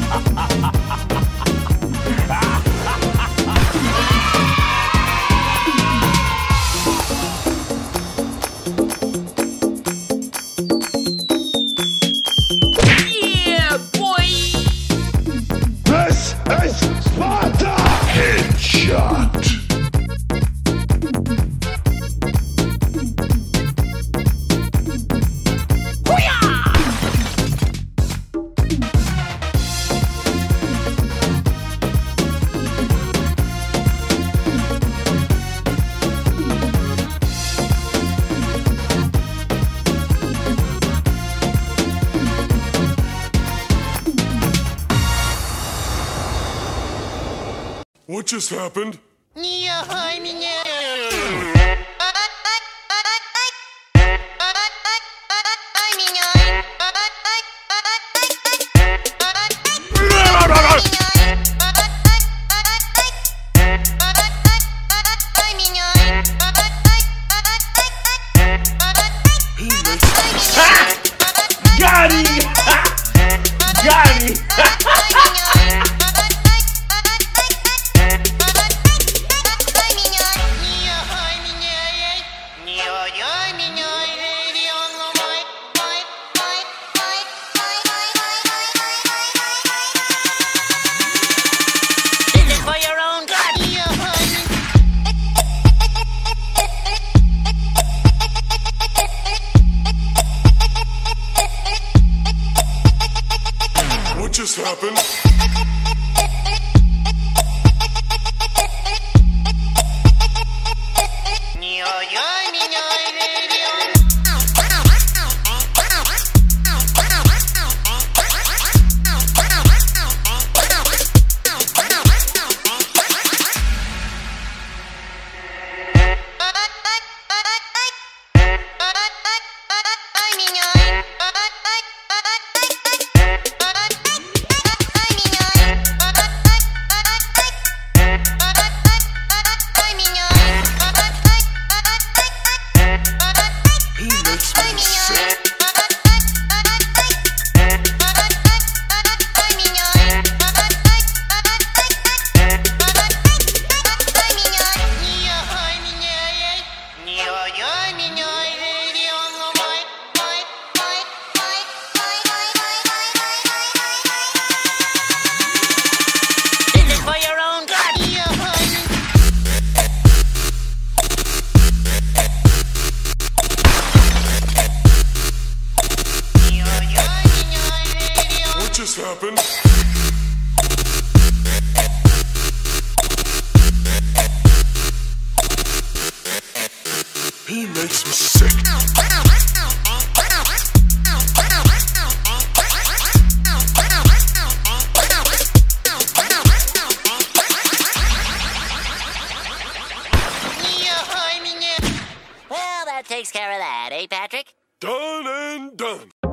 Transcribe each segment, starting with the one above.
Yeah, What just happened? Got What takes care of that, eh, Patrick? Done and done.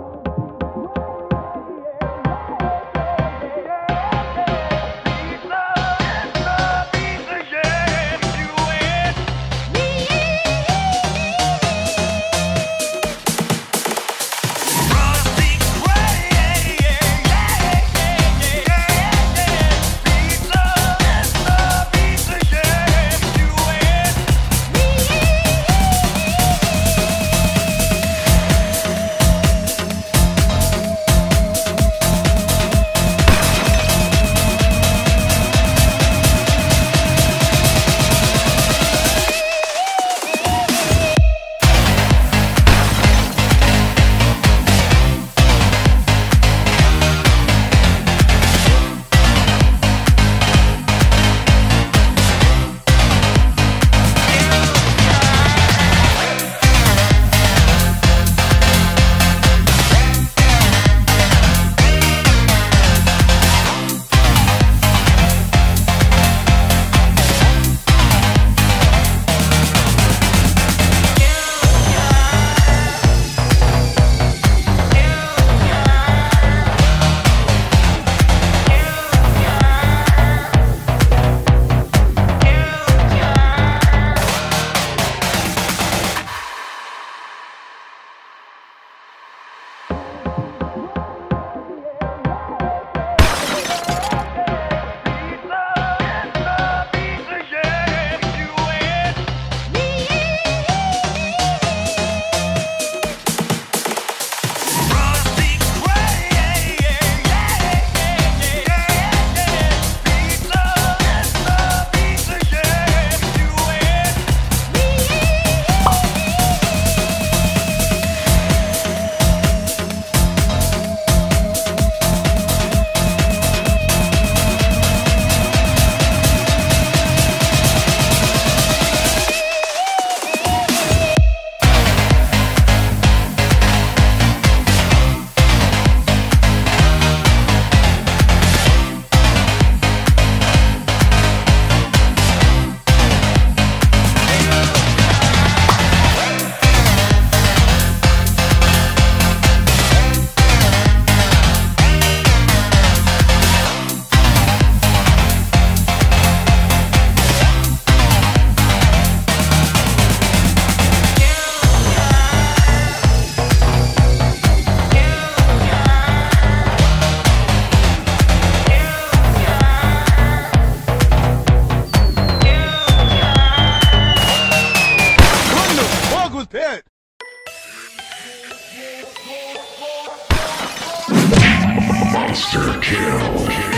Monster kill.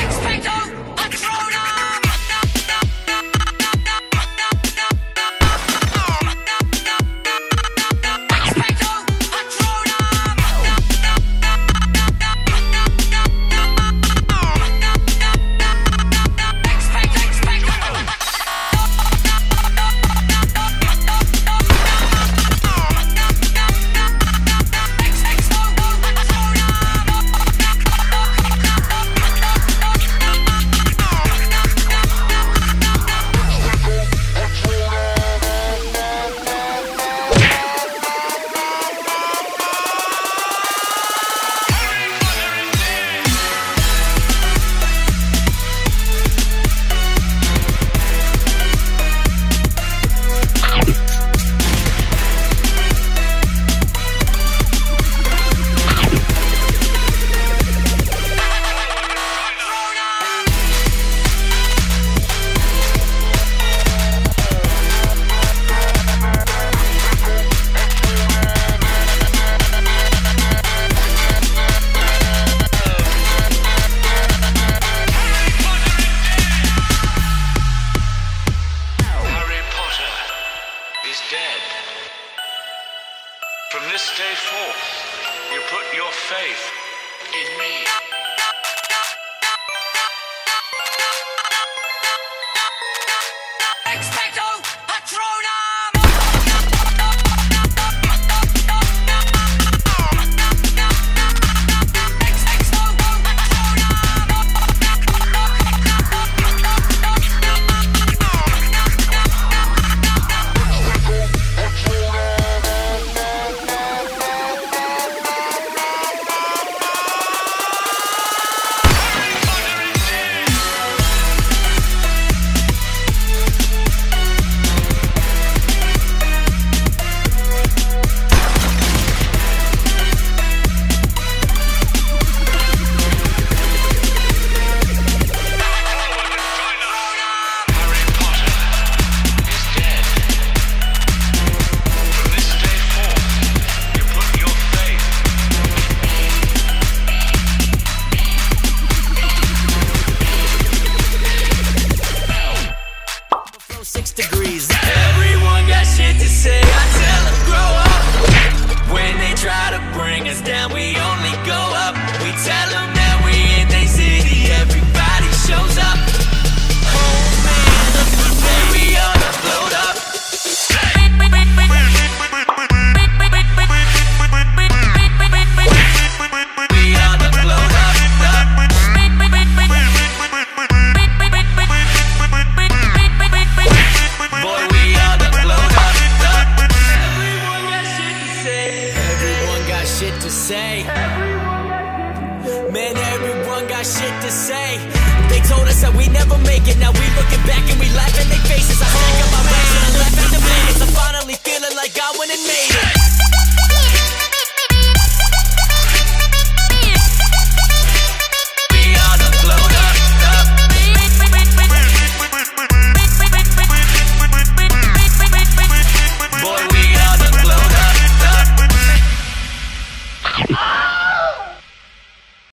this day forth, you put your faith in me.